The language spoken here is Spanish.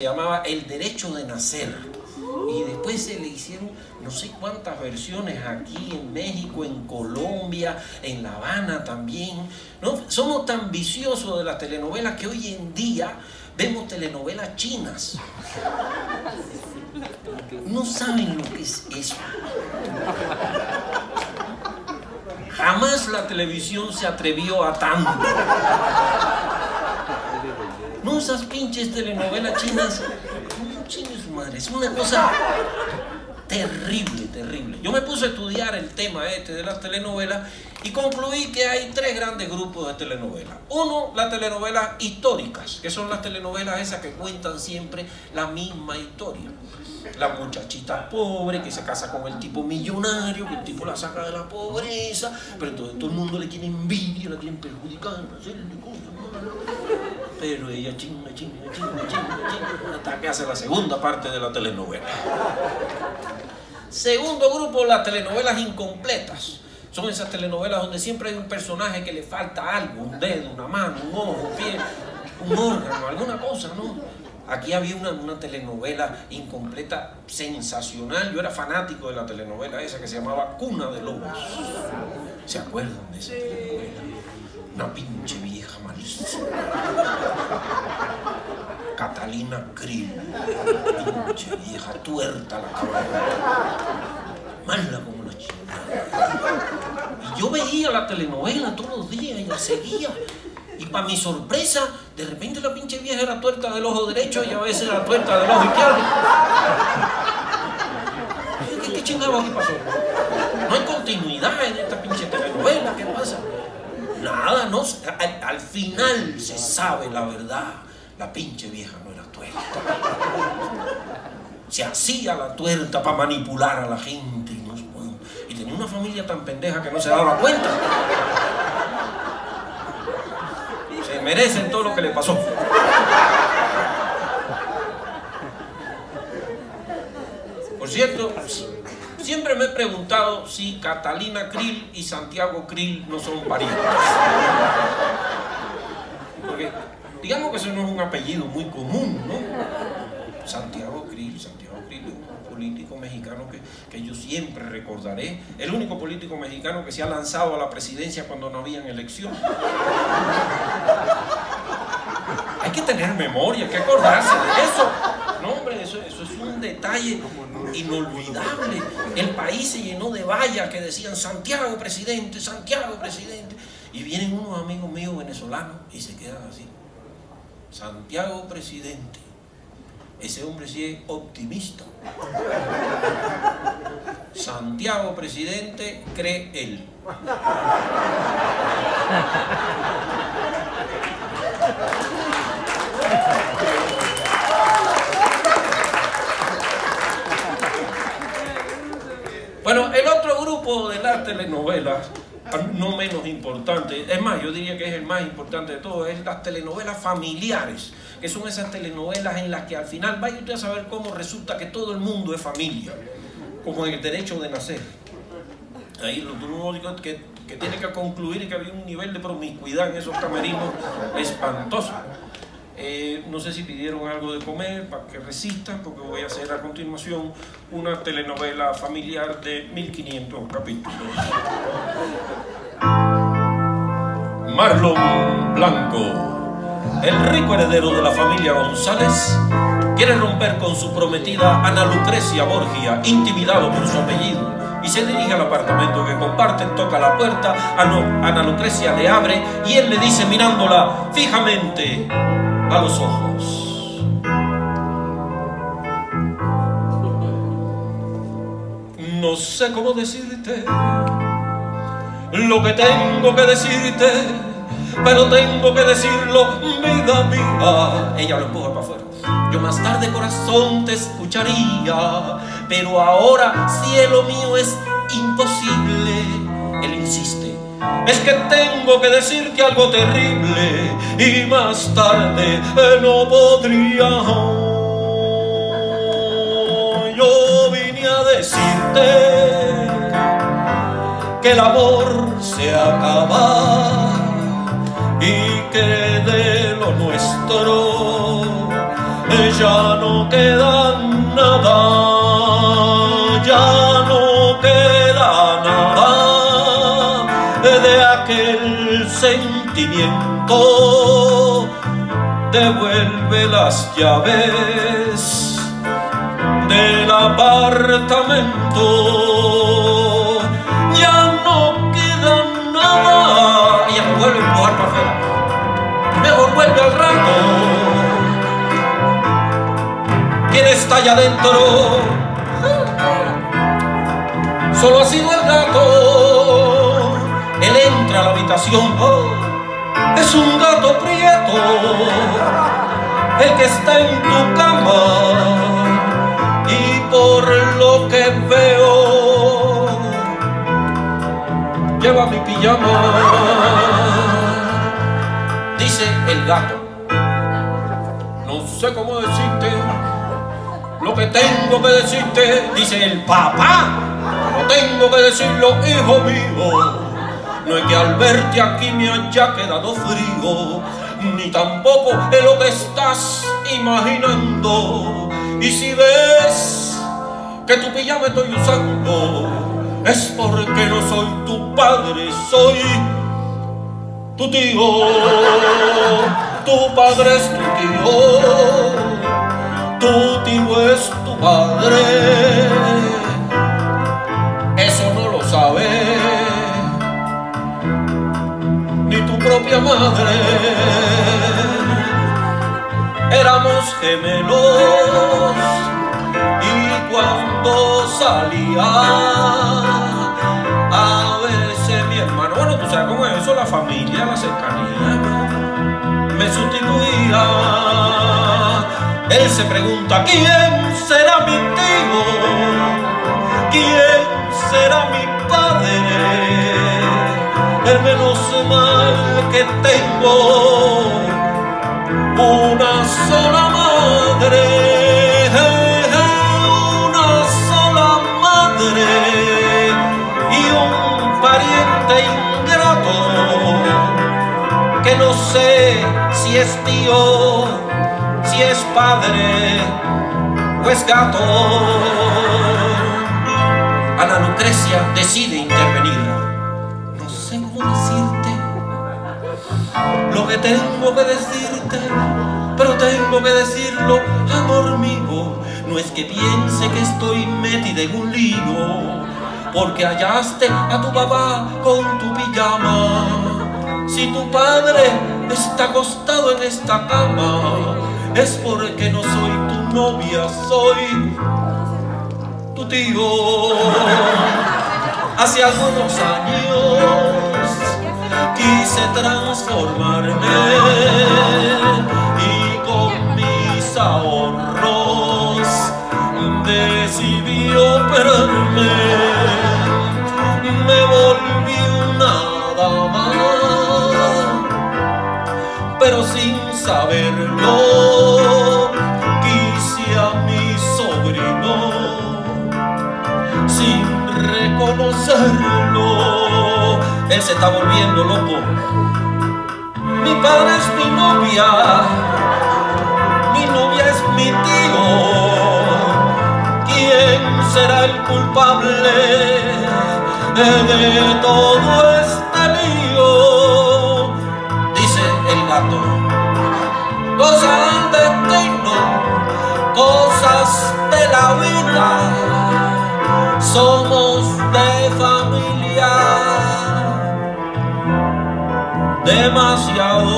se llamaba El Derecho de Nacer. Y después se le hicieron no sé cuántas versiones aquí en México, en Colombia, en La Habana también. ¿no? Somos tan viciosos de las telenovelas que hoy en día vemos telenovelas chinas. No saben lo que es eso. Jamás la televisión se atrevió a tanto. Esas pinches telenovelas chinas. No chingues madre. Es una cosa terrible, terrible. Yo me puse a estudiar el tema este de las telenovelas y concluí que hay tres grandes grupos de telenovelas. Uno, las telenovelas históricas, que son las telenovelas esas que cuentan siempre la misma historia. La muchachita pobre que se casa con el tipo millonario, que el tipo la saca de la pobreza, pero entonces todo el mundo le tiene envidia, la tiene perjudicada. Pero ella chinga, chinga, chinga, chinga, chinga, hasta que hace la segunda parte de la telenovela. Segundo grupo, las telenovelas incompletas. Son esas telenovelas donde siempre hay un personaje que le falta algo, un dedo, una mano, un ojo, un pie, un órgano, alguna cosa, ¿no? Aquí había una, una, telenovela incompleta sensacional. Yo era fanático de la telenovela esa que se llamaba Cuna de Lobos. ¿Se acuerdan de esa telenovela? Una pinche vieja malísima. Catalina Krill. Pinche vieja tuerta la cabrona. Mala como la chingada. Y yo veía la telenovela todos los días y la seguía. Y para mi sorpresa, de repente la pinche vieja era tuerta del ojo derecho y a veces era tuerta del ojo izquierdo. ¿Qué, qué chingado aquí pasó? No hay continuidad en esta pinche telenovela, ¿qué pasa? Nada, no, al final se sabe la verdad. La pinche vieja no era tuerta. Se hacía la tuerta para manipular a la gente y, no, y tenía una familia tan pendeja que no se daba cuenta se merecen todo lo que le pasó. Por cierto, siempre me he preguntado si Catalina Krill y Santiago Krill no son parientes. Digamos que eso no es un apellido muy común, ¿no? Santiago Krill, Santiago Krill es un político mexicano que, que yo siempre recordaré, el único político mexicano que se ha lanzado a la presidencia cuando no habían elección. Hay que tener memoria, hay que acordarse de eso. No, hombre, eso, eso es un detalle inolvidable. El país se llenó de vallas que decían Santiago presidente, Santiago presidente. Y vienen unos amigos míos venezolanos y se quedan así. Santiago presidente. Ese hombre sí es optimista. Santiago presidente cree él. Bueno, el otro grupo de las telenovelas, no menos importante, es más, yo diría que es el más importante de todos, es las telenovelas familiares, que son esas telenovelas en las que al final vaya usted a saber cómo resulta que todo el mundo es familia, como en el derecho de nacer. Ahí lo que, que tiene que concluir que había un nivel de promiscuidad en esos camerinos espantoso. Eh, no sé si pidieron algo de comer para que resistan, porque voy a hacer a continuación una telenovela familiar de 1500 capítulos. Marlon Blanco, el rico heredero de la familia González, quiere romper con su prometida Ana Lucrecia Borgia, intimidado por su apellido y se dirige al apartamento que comparten, toca la puerta, Ana Lucrecia le abre y él le dice mirándola fijamente a los ojos. No sé cómo decirte lo que tengo que decirte, pero tengo que decirlo, vida mía. Ella lo empuja para afuera. Yo más tarde, corazón, te escucharía, pero ahora, cielo mío, es imposible. Él insiste. Es que tengo que decirte algo terrible y más tarde no podría. Yo vine a decirte que el amor se acaba y que de lo nuestro ya no queda sentimiento. Devuelve las llaves del apartamento. Ya no queda nada. Y ella me vuelve a empujar para afuera. Mejor vuelve al rato. ¿Quién está allá adentro? Solo ha sido el gato. Él entra a la habitación. Oh, es un gato prieto. El que está en tu cama. Y por lo que veo, lleva mi pijama. Dice el gato. No sé cómo decirte lo que tengo que decirte, dice el papá. No tengo que decirlo, hijo mío. No es que al verte aquí me haya quedado frío, ni tampoco es lo que estás imaginando. Y si ves que tu pijama estoy usando, es porque no soy tu padre, soy tu tío. Tu padre es tu tío, tu tío es tu padre. Madre. Éramos gemelos y cuando salía a veces mi hermano, bueno, tú sabes cómo es eso, la familia, la cercanía, me sustituía. Él se pregunta, ¿quién será mi tío? ¿Quién será mi padre? El menos mal que tengo. Una sola madre, una sola madre. Y un pariente ingrato. Que no sé si es tío, si es padre o es gato. Ana Lucrecia decide que tengo que decirte, pero tengo que decirlo, amor mío. No es que piense que estoy metida en un lío, porque hallaste a tu papá con tu pijama. Si tu padre está acostado en esta cama, es porque no soy tu novia, soy tu tío. Hace algunos años quise transformarme y con mis ahorros decidí operarme. Me volví una dama, pero sin saberlo quise a mi sobrino sin reconocerlo. Él se está volviendo loco. Mi padre es mi novia, mi novia es mi tío. ¿Quién será el culpable de todo este demasiado.